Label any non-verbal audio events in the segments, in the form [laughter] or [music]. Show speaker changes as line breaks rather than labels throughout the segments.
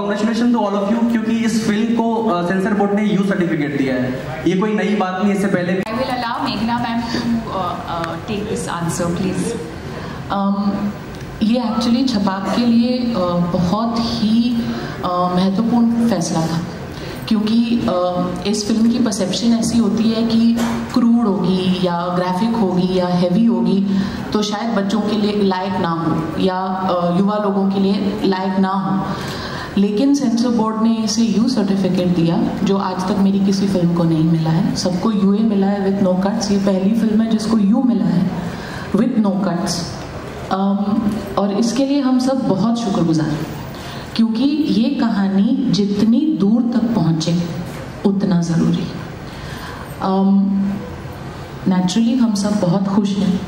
Congratulation to all of you क्योंकि इस film को सेंसर बोर्ड ने यू सर्टिफिकेट दिया है। ये कोई नई बात नहीं इससे पहले
Meghna ma'am to uh, uh, take this answer, please.
um, ये एक्चुअली छपाक के लिए uh, बहुत ही uh, महत्वपूर्ण फैसला था। क्योंकि uh, इस फ़िल्म की परसेप्शन ऐसी होती है कि क्रूड होगी या ग्राफिक होगी या हैवी होगी तो शायद बच्चों के लिए लायक ना हो या युवा लोगों के लिए लायक ना हो। लेकिन सेंसर बोर्ड ने इसे यू सर्टिफिकेट दिया जो आज तक मेरी किसी फ़िल्म को नहीं मिला है। सबको यू ए मिला है विथ नो कट्स ये पहली फ़िल्म है जिसको यू मिला है विथ नो कट्स और इसके लिए हम सब बहुत शुक्रगुजार हैं क्योंकि ये कहानी जितनी दूर तक पहुँचे उतना ज़रूरी नेचुरली um, हम सब बहुत खुश हैं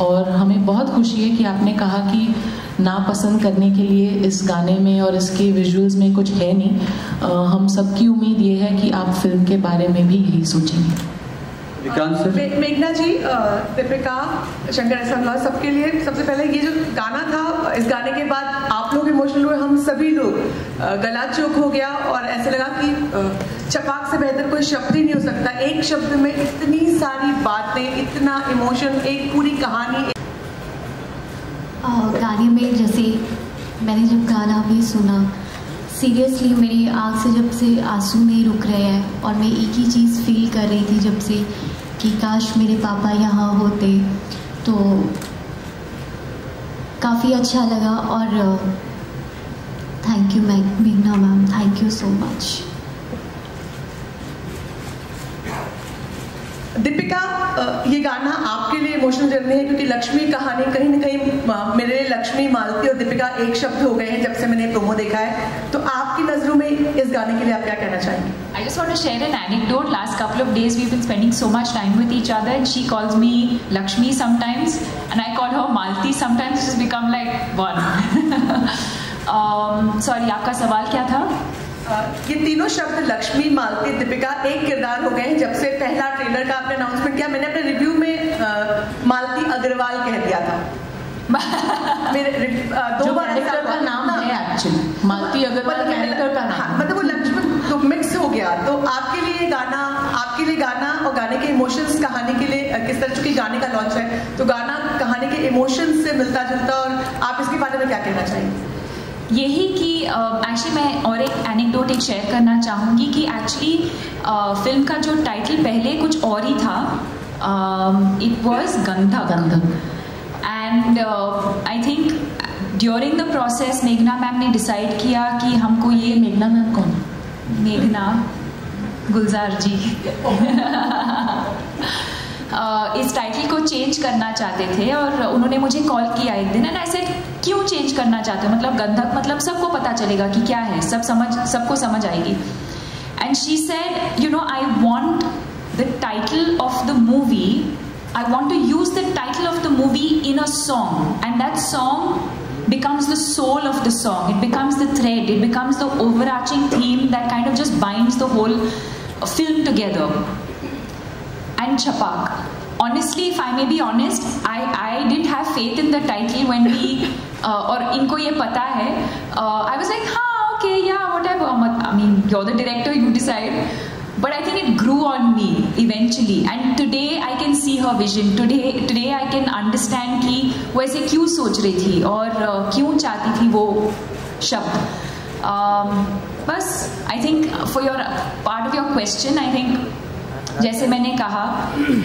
और हमें बहुत खुशी है कि आपने कहा कि नापसंद करने के लिए इस गाने में और इसके विजुअल्स में कुछ है नहीं। आ, हम सबकी उम्मीद ये है कि आप फ़िल्म के बारे में भी यही सोचेंगे।
विक्रांत सर?
मे- मेघना जी दीपिका शंकर एहसान लॉय सबके लिए। सबसे पहले ये जो गाना था इस गाने के बाद आप लोग इमोशनल हुए हम सभी लोग। गला चौक हो गया और ऐसे लगा कि चपाक से बेहतर कोई शब्द ही नहीं हो सकता। एक शब्द में इतनी सारी बातें इतना इमोशन एक पूरी कहानी
गाने में जैसे मैंने जब गाना भी सुना सीरियसली मेरी आँख से जब से आँसू नहीं रुक रहे हैं और मैं एक ही चीज़ फील कर रही थी जब से कि काश मेरे पापा यहाँ होते तो काफ़ी अच्छा लगा और थैंक यू मैग मेघना ma'am thank you so
much Deepika ये गाना आपके लिए इमोशनल जर्नी है क्योंकि लक्ष्मी कहानी कहीं ना कहीं मेरे लिए लक्ष्मी मालती और दीपिका एक शब्द हो गए हैं जब से मैंने प्रोमो देखा है तो आपकी नज़रों में इस गाने के लिए आप क्या कहना चाहेंगे
I just want to share an anecdote. Last couple of days, we've been spending so much time with each other, and she calls me Lakshmi sometimes, and I call her Malti sometimes. It's just become like one. um, sorry, आपका सवाल क्या था?
अ, ये तीनों शब्द लक्ष्मी मालती दीपिका एक किरदार हो गए हैं जब से पहला ट्रेलर का आपने अनाउंसमेंट किया मैंने अपने रिव्यू अ, अग्रवाल कह दिया था। मेरे दो बार ऐसा
का नाम है एक्चुअली मालती अग्रवाल
मतलब
कैरेक्टर का
हाँ,
नाम
मतलब वो लक्ष्मण तो मिक्स हो गया। तो आपके लिए गाना आपके लिए गाना और गाने के इमोशंस कहानी के लिए किस तरह चूँकि गाने का लॉन्च है तो गाना कहानी के इमोशंस से मिलता जुलता और आप इसके बारे में क्या कहना चाहेंगे?
यही कि एक्चुअली मैं और एक एनेक्डोट एक शेयर करना चाहूँगी कि एक्चुअली फ़िल्म का जो टाइटल पहले कुछ और ही था इट वाज गंधा
गंधक
and I think during the process मेघना मैम ने डिसाइड किया कि हमको
ये मेघना मैम कौन?
मेघना गुलजार जी अ, इस टाइटल को चेंज करना चाहते थे और उन्होंने मुझे कॉल किया एक दिन एंड ऐसे क्यों चेंज करना चाहते हो मतलब गंधक मतलब सबको पता चलेगा कि क्या है सब समझ सबको समझ आएगी and she said you know I want the title of the movie, I want to use the title of the movie in a song, and that song becomes the soul of the song. It becomes the thread. It becomes the overarching theme that kind of just binds the whole film together. And Chapak. Honestly, if I may be honest, I, I didn't have faith in the title when we, [laughs] uh, or inko ye pata hai. Uh, I was like, ha, okay, yeah, whatever. I mean, you're the director, you decide. But I think it grew on me eventually. And today I can see her vision. Today, today I can understand कि वो ऐसे सोच रही थी और uh, क्यों चाहती थी शब्द. Um, बस I think for your part of your question I think जैसे मैंने कहा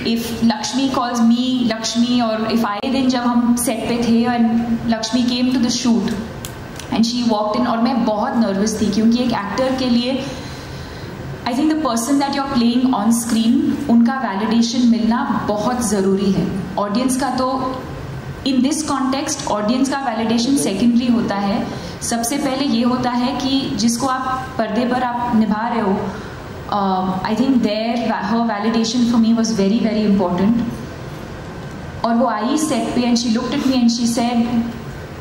if Lakshmi calls me Lakshmi और इफ़ आए दिन जब हम सेट पे थे and Lakshmi came to the shoot and she walked in और मैं बहुत नर्वस थी क्योंकि एक एक्टर के लिए I think the person that you are playing on screen उनका वैलिडेशन मिलना बहुत ज़रूरी है। ऑडियंस का तो इन दिस कॉन्टेक्स्ट ऑडियंस का वैलिडेशन सेकेंडरी होता है। सबसे पहले ये होता है कि जिसको आप पर्दे पर आप निभा रहे हो I think there her validation for me was very very important और वो आई सेट पे and she looked at me and she said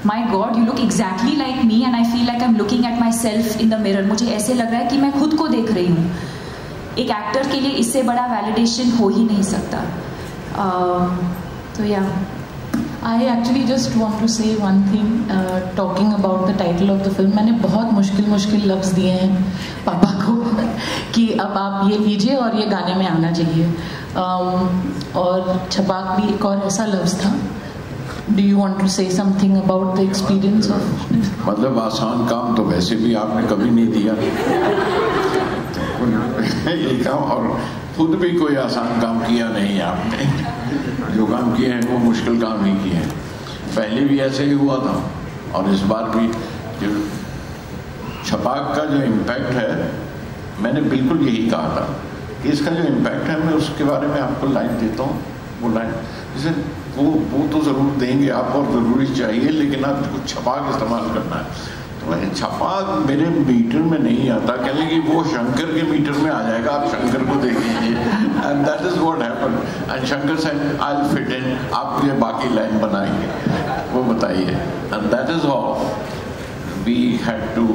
my god you look exactly like me and I feel like I am looking at myself in the mirror मुझे ऐसे लग रहा है कि मैं खुद को देख रही हूँ। एक एक्टर के लिए इससे बड़ा वैलिडेशन हो ही नहीं सकता। Um, तो या
actually just want to say one thing, uh, talking about the title of the film. मैंने बहुत मुश्किल मुश्किल लफ्ज़ दिए हैं पापा को [laughs] कि अब आप ये लीजिए और ये गाने में आना चाहिए। Um, और छपाक भी एक और ऐसा लफ्ज़ था। Do you want to say something about the experience of
मतलब आसान काम तो वैसे भी आपने कभी नहीं दिया। ये काम और खुद भी कोई आसान काम किया नहीं आपने। जो काम किए हैं वो मुश्किल काम ही किए हैं। पहले भी ऐसे ही हुआ था। और इस बार भी जो छपाक का जो इम्पैक्ट है, मैंने बिल्कुल यही कहा था। कि इसका जो इम्पैक्ट है, मैं उसके बारे में आपको लाइन देता हूँ। वो लाइन जैसे वो वो तो ज़रूर देंगे, आप और ज़रूरी चाहिए, लेकिन आप कुछ छपाक इस्तेमाल करना है। तो मैं छपाक मेरे मीटर में नहीं आता, कह लेंगे वो शंकर के मीटर में आ जाएगा, आप शंकर को देखेंगे। And that is what happen and Shankar said I fit in आप ये बाकी लाइन बनाएँगे। वो बताइए। And that is all we had to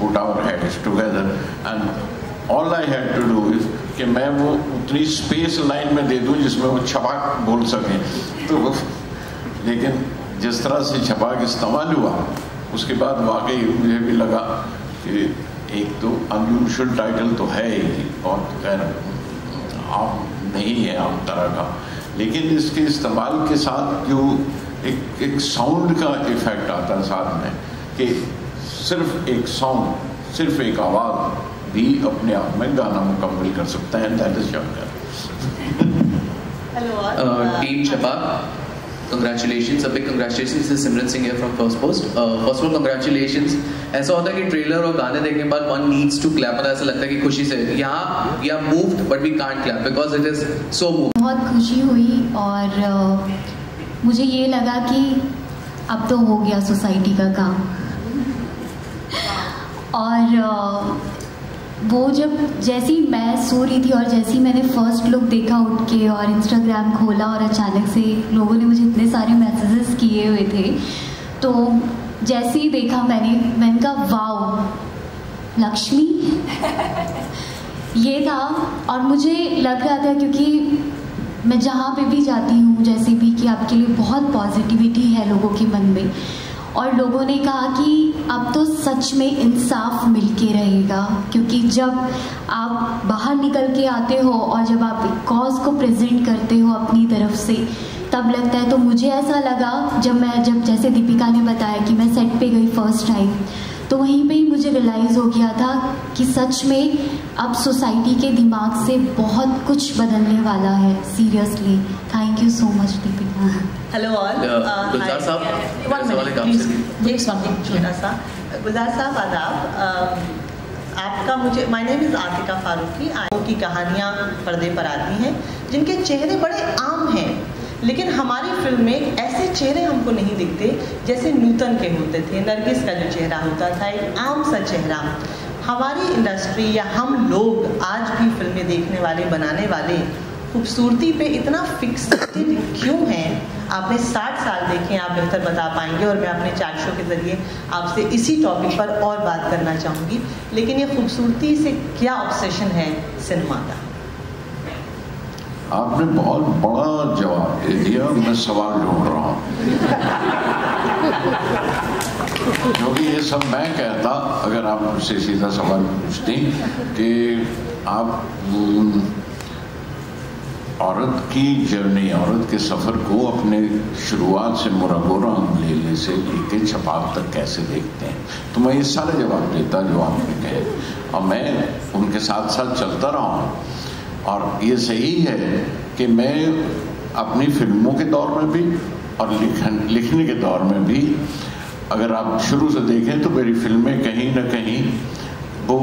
put our heads together and all I had to do is कि मैं वो उतनी स्पेस लाइन में दे दूँ जिसमें वो छपाक बोल सकें। तो लेकिन जिस तरह से छपाक इस्तेमाल हुआ, उसके बाद वाकई मुझे भी लगा कि एक तो अनयूशल टाइटल तो है ही और खैर, आम नहीं है आम तरह का। लेकिन इसके इस्तेमाल के साथ जो एक एक साउंड का इफ़ेक्ट आता है साथ में, कि सिर्फ़ एक साउंड सिर्फ़ एक आवाज़ भी अपने आप में गाना मुकम्मल कर सकता है that is Shankar
team Chhapaak congratulations a big congratulations. This is Simran Singh here from First Post. Uh, first of all congratulations. ऐसा होता है कि ट्रेलर और गाने देखने के बाद वन नीड्स टू क्लैप मतलब ऐसा लगता है कि खुशी से यहाँ we are moved but we can't clap because it is so move
बहुत खुशी हुई और uh, मुझे ये लगा कि अब तो हो गया सोसाइटी का काम। और uh, वो जब जैसी मैं सो रही थी और जैसी मैंने फ़र्स्ट लुक देखा उठ के और इंस्टाग्राम खोला और अचानक से लोगों ने मुझे इतने सारे मैसेजेस किए हुए थे तो जैसे ही देखा मैंने मैंने कहा, वाओ, लक्ष्मी। ये था और मुझे लग रहा था क्योंकि मैं जहाँ पे भी जाती हूँ, जैसे भी कि आपके लिए बहुत पॉजिटिविटी है लोगों के मन में और लोगों ने कहा कि अब तो सच में इंसाफ मिल के रहेगा, क्योंकि जब आप बाहर निकल के आते हो और जब आप कॉज को प्रेजेंट करते हो अपनी तरफ़ से, तब लगता है तो मुझे ऐसा लगा जब मैं, जब जैसे दीपिका ने बताया कि मैं सेट पे गई फ़र्स्ट टाइम तो वहीं पे ही मुझे रियलाइज़ हो गया था कि सच में अब सोसाइटी के दिमाग से बहुत कुछ बदलने वाला है seriously thank you so much Deepika
hello all
Gulzar साहब
छोटा सा. गुलजार साहब आदाब आपका मुझे my name is Atika Farooqui आयों की कहानियाँ पर्दे पर आती हैं जिनके चेहरे बड़े आम हैं। लेकिन हमारी फ़िल्म में ऐसे चेहरे हमको नहीं दिखते जैसे नूतन के होते थे। नरगिस का जो चेहरा होता था, एक आम सा चेहरा। हमारी इंडस्ट्री या हम लोग आज भी फ़िल्में देखने वाले, बनाने वाले, खूबसूरती पे इतना फिक्सड क्यों हैं? आपने 60 साल देखे, आप बेहतर बता पाएँगे और मैं अपने चार शो के ज़रिए आपसे इसी टॉपिक पर और बात करना चाहूँगी। लेकिन ये खूबसूरती से क्या ऑब्सेशन है सिनेमा का?
आपने बहुत बड़ा जवाब दे दिया, मैं सवाल ढूंढ रहा हूँ। क्योंकि ये सब मैं कहता, अगर आप मुझसे सीधा सवाल पूछती कि आप औरत की जर्नी, औरत के सफ़र को अपने शुरुआत से मुरगोरा लेने से लेके छपाक तक कैसे देखते हैं? तो मैं ये सारे जवाब देता जो आपने कहे। और मैं उनके साथ साथ चलता रहा हूँ। और ये सही है कि मैं अपनी फ़िल्मों के दौर में भी और लिखन, लिखने के दौर में भी, अगर आप शुरू से देखें तो मेरी फ़िल्में कहीं ना कहीं वो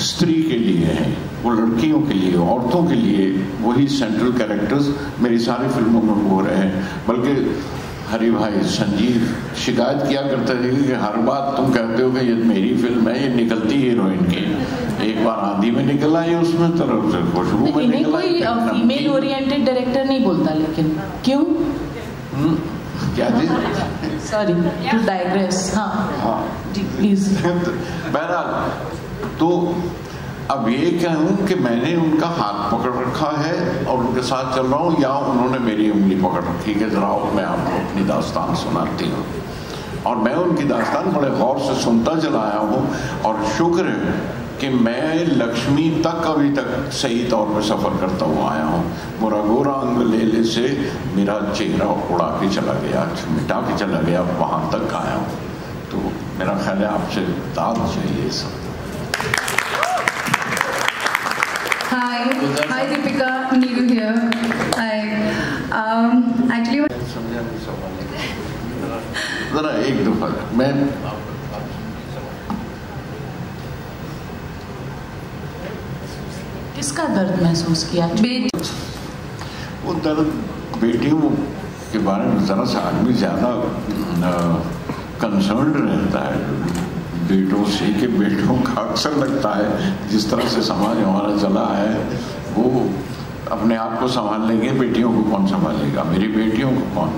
स्त्री के लिए हैं, वो लड़कियों के लिए, औरतों के लिए वही सेंट्रल कैरेक्टर्स मेरी सारी फ़िल्मों में हो रहे हैं। बल्कि हरी भाई संजीव शिकायत किया करते थे? कि हर बात तुम कहते हो कि ये मेरी फ़िल्म है ये निकलती हीरोइन की। एक बार आंधी में निकला ये उसमें तरफ़ से खुशबू में निकला
कोई फीमेल ओरिएंटेड डायरेक्टर नहीं बोलता लेकिन क्यों?
हम्म, क्या जी
सॉरी टू डाइग्रेस हाँ।
हाँ।
प्लीज़ [laughs]
बहरहाल तो अब ये कहूँ कि मैंने उनका हाथ पकड़ रखा है और उनके साथ चल रहा हूँ, या उन्होंने मेरी उंगली पकड़ रखी है जरा मैं आपको अपनी दास्तान सुनाती हूँ। और मैं उनकी दास्तान बड़े गौर से सुनता चला आया हूँ, और शुक्र है कि मैं लक्ष्मी तक अभी तक सही तौर पर सफ़र करता हुआ आया हूँ। मोरा गोरा अंग ले ले से मेरा चेहरा उड़ा के चला गया मिटा के चला गया वहाँ तक आया हूँ। तो मेरा ख्याल है आपसे दाद चाहिए सब
Hi, Deepika, Neeru here. Hi. Um, actually,
जरा एक दफ़ा मैं
किसका दर्द महसूस किया?
वो दर्द बेटियों के बारे में ज़रा सा आदमी ज़्यादा कंसर्न रहता है। बेटों से कि बेटों का अक्सर लगता है जिस तरह से समाज हमारा चला है। वो अपने आप को संभाल लेंगे बेटियों को कौन संभालेगा? मेरी बेटियों को कौन?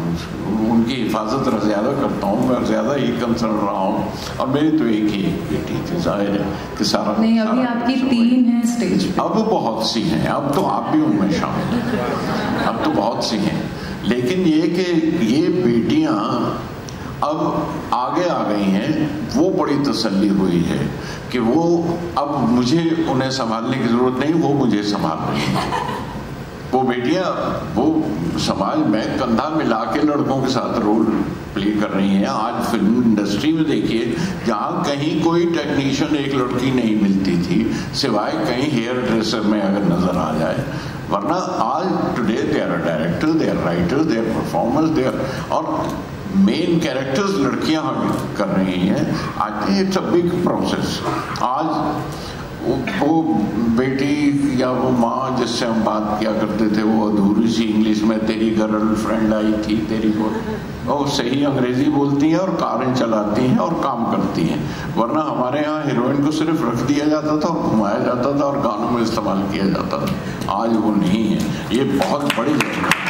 उनकी हिफाजत ज़्यादा करता हूँ मैं ज़्यादा ही कंसर्न रहा हूँ। और मेरी तो एक ही एक बेटी थी ज़ाहिर है कि सारा
नहीं अभी
सारा
आपकी तीन है स्टेज पे।
अब बहुत सी हैं अब तो आप भी उनमें शामिल हैं। अब तो बहुत सी हैं। लेकिन ये कि ये बेटियाँ अब आगे आ गई हैं, वो बड़ी तसल्ली हुई है कि वो अब मुझे उन्हें संभालने की ज़रूरत नहीं, वो मुझे संभाल रही हैं। [laughs] वो बेटियाँ, वो समाज में कंधा मिला के लड़कों के साथ रोल प्ले कर रही हैं। आज फ़िल्म इंडस्ट्री में देखिए, जहाँ कहीं कोई टेक्नीशियन एक लड़की नहीं मिलती थी, सिवाय कहीं हेयर ड्रेसर में अगर नज़र आ जाए। वरना आज today they are director they are writer they are performers they are और मेन कैरेक्टर्स लड़कियाँ कर रही हैं। I it's a big process आज वो, बेटी या वो माँ जिससे हम बात किया करते थे वो अधूरी सी इंग्लिश में तेरी गर्ल फ्रेंड आई थी तेरी वो वो सही अंग्रेज़ी बोलती हैं और कारें चलाती हैं और काम करती हैं। वरना हमारे यहाँ हीरोइन को सिर्फ़ रख दिया जाता था और घुमाया जाता था और गानों में इस्तेमाल किया जाता था। आज वो नहीं है। ये बहुत बड़ी है।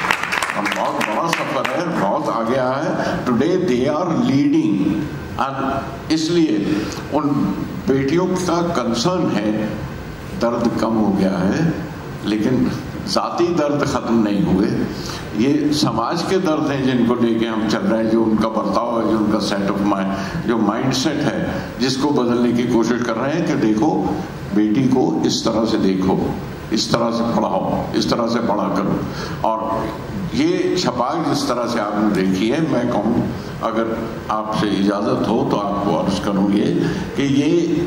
बहुत आगे आया है। टुडे दे आर लीडिंग इसलिए उन बेटियों का कंसर्न है, दर्द कम हो गया है, लेकिन जाती दर्द खत्म नहीं हुए। ये समाज के दर्द हैं जिनको लेके हम चल रहे हैं, जो उनका बर्ताव है, जो उनका सेट ऑफ़ माइंड जो माइंड सेट है, जिसको बदलने की कोशिश कर रहे हैं कि देखो, बेटी को इस तरह से देखो, इस तरह से पढ़ाओ, इस तरह से पढ़ा करो। और ये छपाक जिस तरह से आपने देखी है, मैं कहूँ, अगर आपसे इजाज़त हो तो आपको अर्ज़ करूँ ये कि ये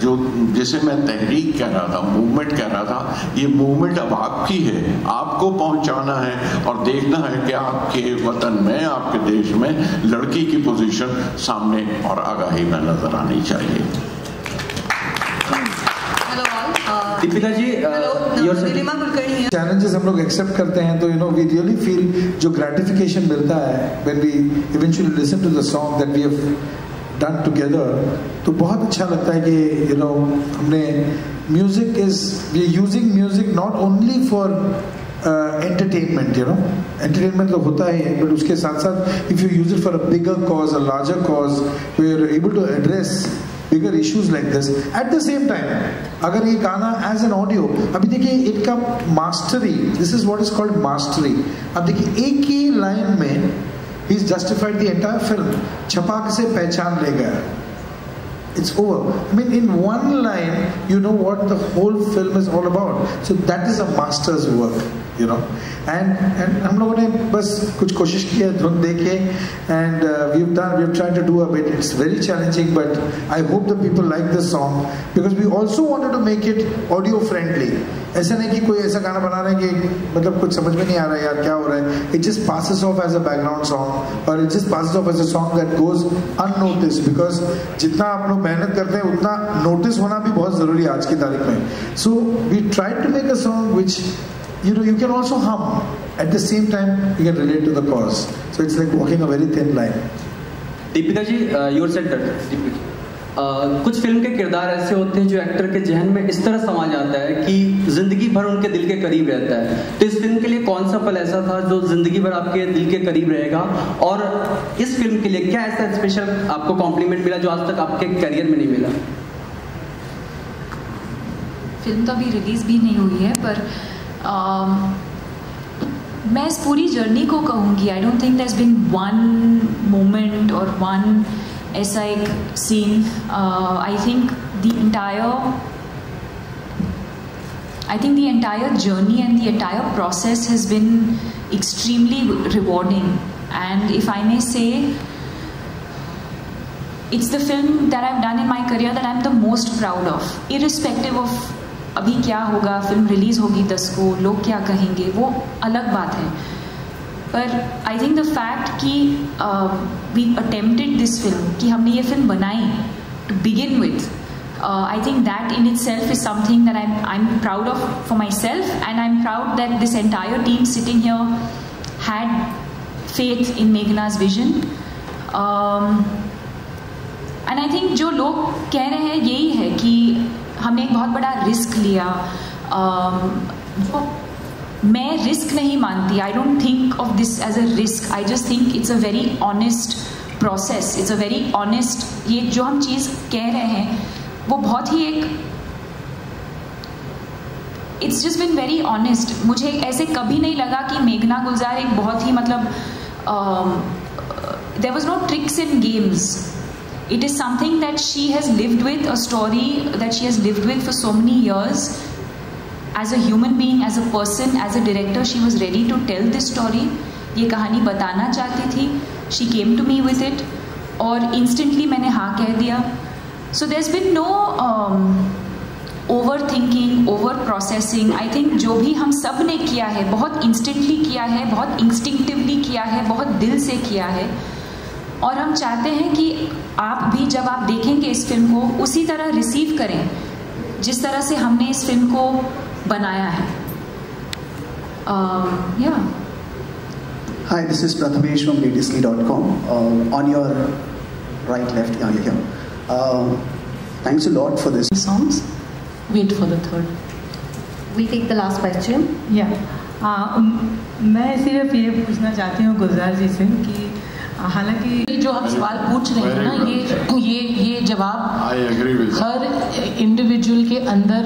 जो, जिसे मैं तहरीक कह रहा था, मूवमेंट कह रहा था, ये मूवमेंट अब आपकी है, आपको पहुंचाना है और देखना है कि आपके वतन में, आपके देश में लड़की की पोजीशन सामने और आगाही में नज़र आनी चाहिए।
दीपिका जी
है।
चैलेंजेस हम लोग एक्सेप्ट करते हैं तो you know we really feel जो ग्रेटिफिकेशन मिलता है when we eventually listen to the song that we have done together तो बहुत अच्छा लगता है कि यू नो हमने music is we using music not only for entertainment you know entertainment तो होता ही है बट उसके साथ साथ if you use it for a bigger cause a larger cause we are able to address bigger issues like this at the same time अगर ये गाना एज एन ऑडियो अभी देखिए इनका mastery this is what is called mastery अब देखिए एक ही लाइन में ही justified the entire film Chhapaak से पहचान ले गया it's over. I mean, in one line, you know what the whole film is all about. So that is a master's work, you know. And and हम लोगों ने बस कुछ कोशिश की है धुन and uh, we've done we've tried to do a bit. It's very challenging, but I hope the people like this song because we also wanted to make it audio friendly. ऐसा नहीं कि कोई ऐसा गाना बना रहे हैं कि मतलब कुछ समझ में नहीं आ रहा है यार क्या हो रहा है it just passes off as a background song और it just passes off as a song that goes unnoticed because जितना आप लोग मेहनत करते हैं उतना नोटिस होना भी बहुत ज़रूरी है आज की तारीख में so we try to make a song which you know you can also hum. At the same time you can relate to the cause. So it's like walking a very thin line.
Deepika ji your set Deepika Uh, कुछ film के किरदार ऐसे होते हैं जो actor के जहन में इस तरह समा जाता है कि ज़िंदगी भर उनके दिल के करीब रहता है। तो इस फ़िल्म के लिए कौन सा पल ऐसा था जो ज़िंदगी भर आपके दिल के करीब रहेगा? और इस फ़िल्म के लिए क्या ऐसा स्पेशल आपको कॉम्प्लीमेंट मिला जो आज तक आपके करियर में नहीं मिला?
फ़िल्म तो अभी रिलीज़ भी नहीं हुई है पर मैं इस पूरी जर्नी को कहूँगी I don't think this been one moment और वन ऐसा एक scene I think the entire I think the entire journey and the entire process has been extremely rewarding. And if I may say, it's the film that I've done in my career that I'm the most proud of, irrespective of अभी क्या होगा film release होगी दस को लोग क्या कहेंगे, वो अलग बात है। पर आई थिंक द फैक्ट कि वी अटेम्प्टेड दिस फ़िल्म कि हमने ये फ़िल्म बनाई to begin with I think that in itself is something that I I am proud of for myself and I am proud that this entire team sitting here had faith in Meghna's vision and I think जो लोग कह रहे हैं, यही है हमने एक बहुत बड़ा रिस्क लिया। मैं रिस्क नहीं मानती। I don't think of this as a risk I just think it's a very honest process it's a very honest ये जो हम चीज़ कह रहे हैं, वो बहुत ही एक it's just been very honest मुझे ऐसे कभी नहीं लगा कि मेघना गुलजार एक बहुत ही मतलब there was no tricks in games it is something that she has lived with, a story that she has lived with for so many years. As a human being, as a person, as a director, she was ready to tell this story. ये कहानी बताना चाहती थी she came to me with it और instantly मैंने हाँ कह दिया so there been no over thinking over processing I think जो भी हम सबने किया है बहुत इंस्टेंटली किया है बहुत इंस्टिंक्टिवली किया है बहुत दिल से किया है और हम चाहते हैं कि आप भी जब आप देखेंगे इस फ़िल्म को उसी तरह रिसीव करें जिस तरह से हमने इस फ़िल्म को बनाया है। या
hi this is dot com on your right left thanks you lot for this
songs wait for the third
we take the last question
या मैं सिर्फ़ ये पूछना चाहती हूँ गुलजार जी से कि हालाँकि
जो हम सवाल पूछ रहे हैं ना ये ये ये जवाब हर इंडिविजुअल के अंदर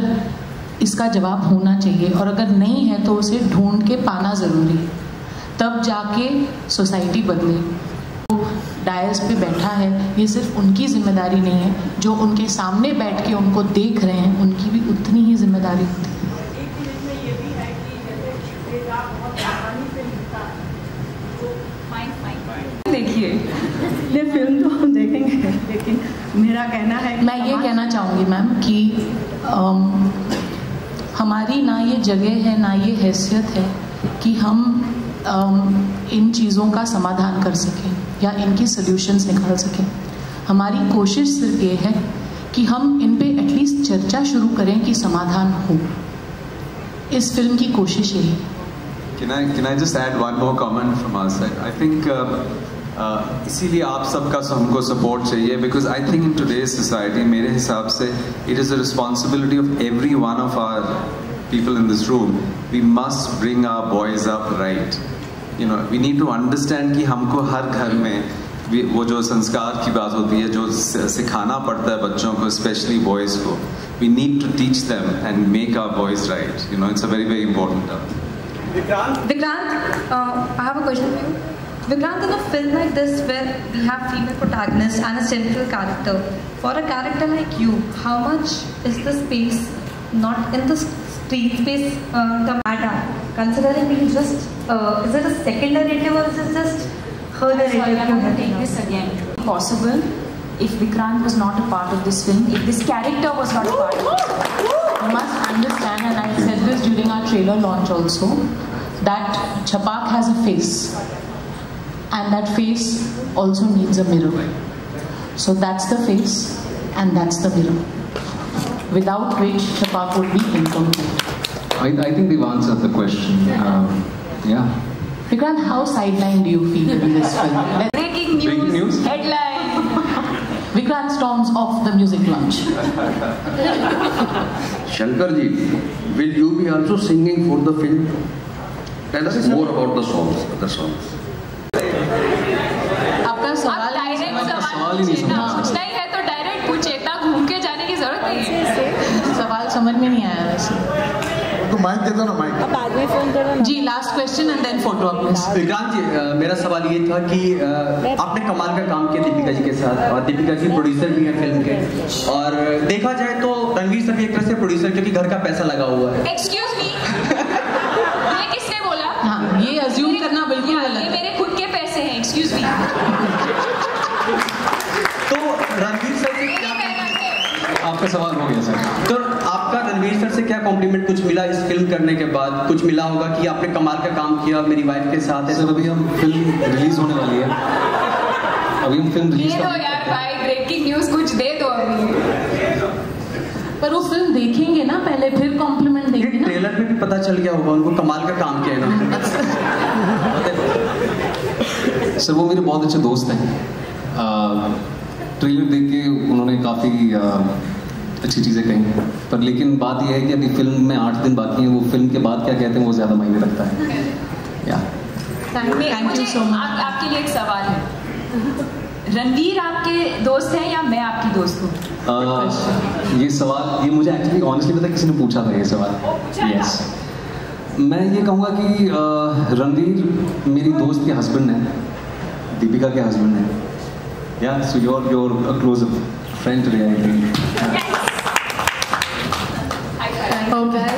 इसका जवाब होना चाहिए। और अगर नहीं है तो उसे ढूंढ के पाना ज़रूरी है। तब जाके सोसाइटी बदले। वो डायस पे बैठा है ये सिर्फ़ उनकी ज़िम्मेदारी नहीं है। जो उनके सामने बैठ के उनको देख रहे हैं उनकी भी उतनी ही ज़िम्मेदारी होती है
देखिए ये फ़िल्म तो हम देखेंगे लेकिन मेरा कहना है
मैं ये कहना चाहूँगी मैम कि आम, हमारी ना ये जगह है ना ये हैसियत है कि हम आम, इन चीज़ों का समाधान कर सकें या इनकी सॉल्यूशंस निकाल सकें। हमारी कोशिश सिर्फ़ ये है कि हम इन पे एटलीस्ट चर्चा शुरू करें कि समाधान हो। इस फ़िल्म की कोशिश यही है।
Can I can I just add one more comment from our side? I think uh, uh, इसीलिए आप सबका हमको सपोर्ट चाहिए because I think in today's society मेरे हिसाब से it is the responsibility of every one of our people in this room we must bring our boys up right you know we need to understand कि हमको हर घर में वो जो संस्कार की बात होती है जो सिखाना पड़ता है बच्चों को स्पेशली बॉयज़ को we need to teach them and make our boys right you know it's a very very important
Vikrant uh, I have a question for you. Vikrant, in a film like this where we have female protagonists and a central character, for a character like you, how much is the space not in the street space uh, the matter? Considering being just, uh, is it a second narrative or is it just her narrative?
Sorry, I'm going to take this again. Possible if Vikrant was not a part of this film, if this character was not a part of it.
You must understand, and I said this during our trailer launch also, that Chapak has a face, and that face also needs a mirror. So that's the face, and that's the mirror. Without which Chapak would be incomplete.
I, I think we've answered the question. Um, yeah.
Vikrant, how sidelined do you feel in this film? [laughs]
Breaking news,
Breaking news?
headline. [laughs]
Vikrant storms off the music launch.
Shankar ji, will you be also singing for the film? Tell us more about the songs, other songs.
आपका सवाल
सवाल कुछ नहीं है। तो direct पूछे इतना घूम के जाने की ज़रूरत नहीं
सवाल समझ में नहीं आया वैसे।
तो माइक दे दो ना माइक
अब बाद में फ़ोन करो
जी last question and then
photo Vikrant ji मेरा सवाल ये था कि आपने कमाल का काम किया दीपिका जी के साथ और दीपिका जी प्रोड्यूसर भी हैं फ़िल्म के। और देखा जाए तो रणवीर सर भी एक तरह से प्रोड्यूसर क्योंकि घर का पैसा लगा हुआ है।
एक्सक्यूज मी ये किसने बोला?
हाँ ये अज्यूम करना बिल्कुल गलत है
पैसे हैं। एक्सक्यूज मी
तो रणवीर सर से क्या
आपका सवाल हो गया सर।
तो आपका रणवीर सर से क्या कॉम्प्लीमेंट कुछ मिला इस फ़िल्म करने के बाद? कुछ मिला होगा कि आपने कमाल का काम किया मेरी वाइफ के साथ?
है सर अभी हम फ़िल्म रिलीज़ होने वाली है। अभी हम फ़िल्म रिलीज़
दो यार भाई ब्रेकिंग न्यूज़ कुछ दे दो अभी।
पर वो फ़िल्म देखेंगे ना पहले फिर कॉम्प्लीमेंट देंगे ना।
ट्रेलर में भी पता चल गया होगा उनको कमाल का काम किया इन्होंने [laughs]
सर वो मेरे बहुत अच्छे दोस्त हैं। ट्रेलर देख के उन्होंने काफ़ी अच्छी चीज़ें कही। पर लेकिन बात यह है कि अभी फ़िल्म में आठ दिन बाकी हैं वो फ़िल्म के बाद क्या कहते हैं वो ज़्यादा मायने रखता है। या।
आपके लिए एक सवाल है। रणवीर आपके दोस्त हैं या मैं आपकी दोस्त हूँ?
ये सवाल ये मुझे एक्चुअली ऑनेस्टली पता किसी ने पूछा था ये सवाल। यस मैं ये कहूँगा कि रणवीर मेरी दोस्त के हस्बैंड है। दीपिका के हस्बैंड है। या so your your close friend today I think
okay